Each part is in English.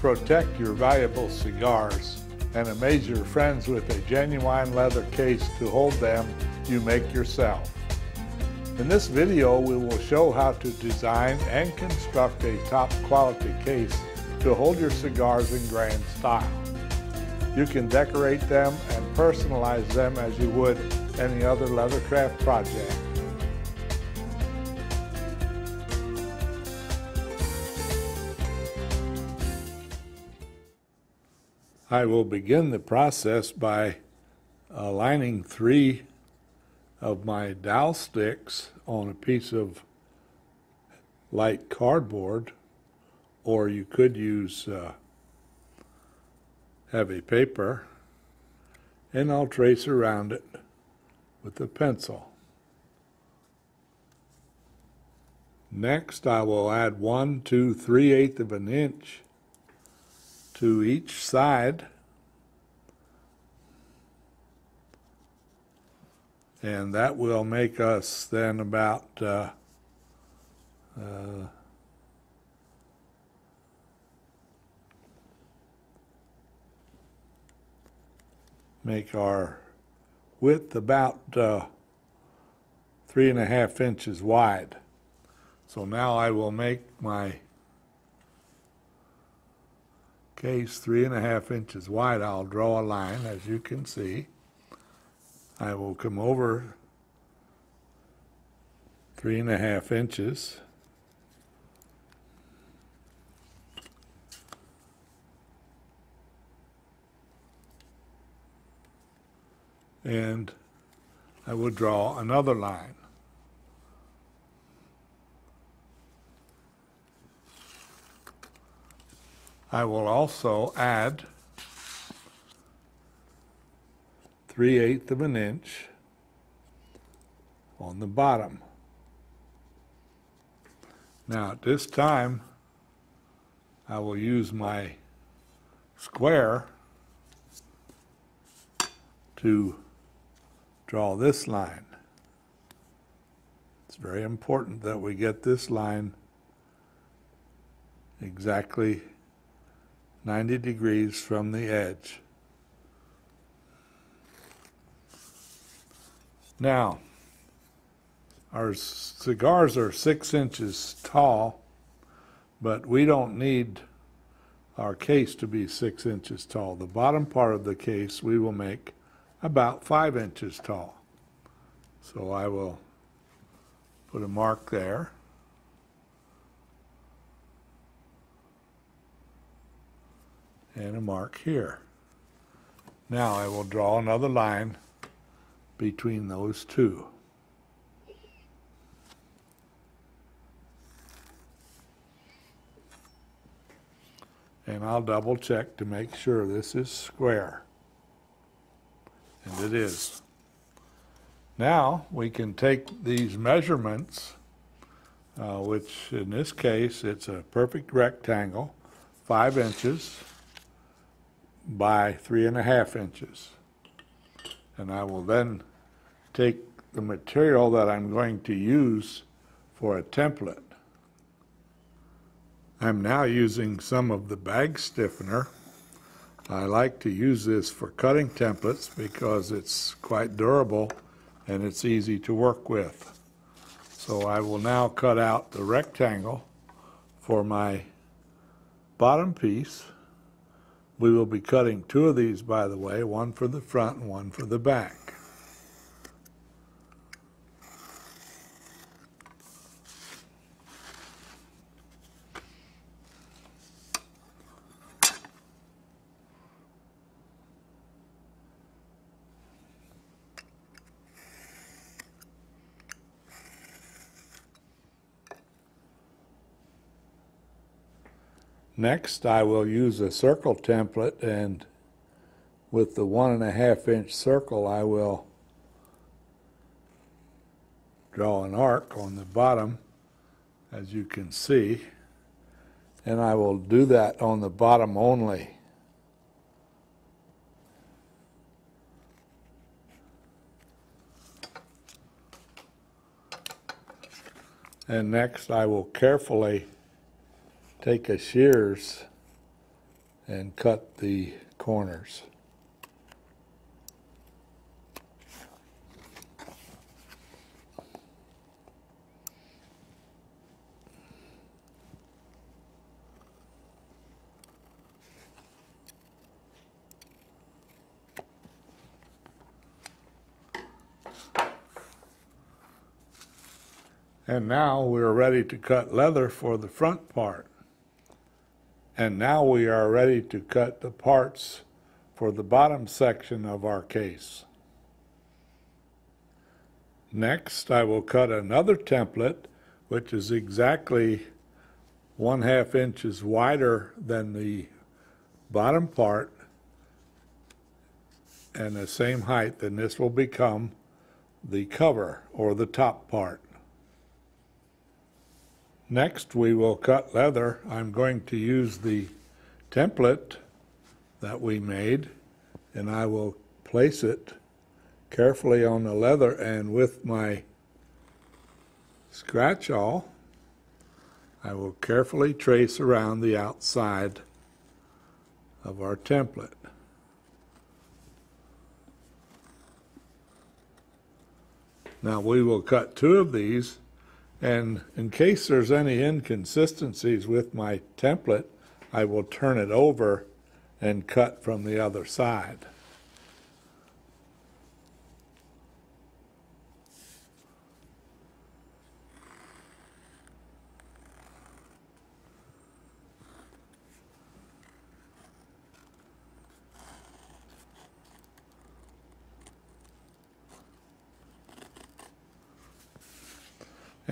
protect your valuable cigars and amaze your friends with a genuine leather case to hold them you make yourself. In this video, we will show how to design and construct a top quality case to hold your cigars in grand style. You can decorate them and personalize them as you would any other leathercraft project. I will begin the process by aligning three of my dowel sticks on a piece of light cardboard, or you could use uh, heavy paper, and I'll trace around it with a pencil. Next, I will add one, two, three eighths of an inch to each side. And that will make us then about uh, uh, make our width about uh, three and a half inches wide. So now I will make my case three and a half inches wide, I'll draw a line, as you can see. I will come over three and a half inches. And I will draw another line. I will also add 3 eighths of an inch on the bottom. Now at this time, I will use my square to draw this line. It's very important that we get this line exactly 90 degrees from the edge. Now, our cigars are six inches tall, but we don't need our case to be six inches tall. The bottom part of the case we will make about five inches tall. So I will put a mark there. And a mark here. Now I will draw another line between those two. And I'll double check to make sure this is square. And it is. Now we can take these measurements, uh, which in this case it's a perfect rectangle, five inches by three and a half inches. And I will then take the material that I'm going to use for a template. I'm now using some of the bag stiffener. I like to use this for cutting templates because it's quite durable and it's easy to work with. So I will now cut out the rectangle for my bottom piece. We will be cutting two of these, by the way, one for the front and one for the back. Next, I will use a circle template and with the one and a half inch circle, I will draw an arc on the bottom, as you can see, and I will do that on the bottom only. And next I will carefully take a shears and cut the corners. And now we're ready to cut leather for the front part. And now we are ready to cut the parts for the bottom section of our case. Next, I will cut another template, which is exactly one half inches wider than the bottom part and the same height, then this will become the cover or the top part. Next, we will cut leather. I'm going to use the template that we made, and I will place it carefully on the leather and with my scratch awl, I will carefully trace around the outside of our template. Now we will cut two of these and in case there's any inconsistencies with my template, I will turn it over and cut from the other side.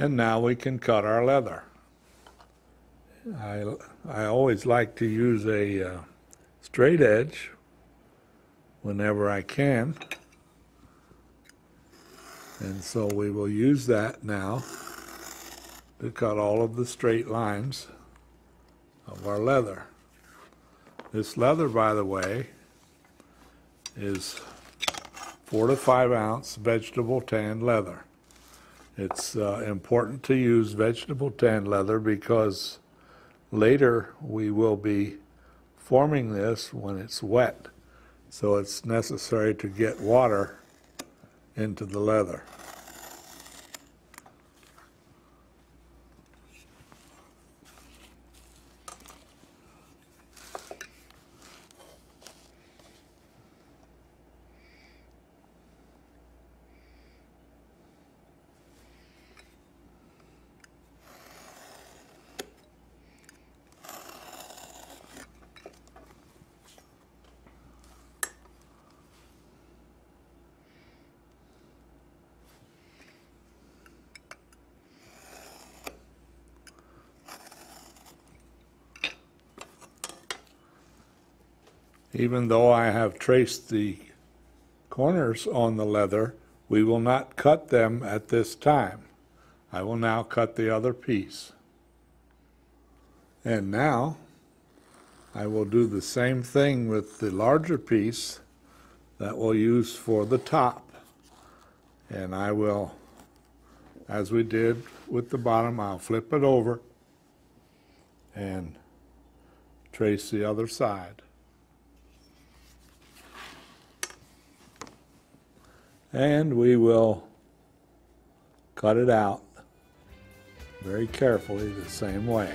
And now we can cut our leather. I, I always like to use a uh, straight edge whenever I can. And so we will use that now to cut all of the straight lines of our leather. This leather, by the way, is four to five ounce vegetable tanned leather. It's uh, important to use vegetable tan leather because later we will be forming this when it's wet. So it's necessary to get water into the leather. Even though I have traced the corners on the leather, we will not cut them at this time. I will now cut the other piece. And now I will do the same thing with the larger piece that we'll use for the top. And I will, as we did with the bottom, I'll flip it over and trace the other side. And we will cut it out very carefully the same way.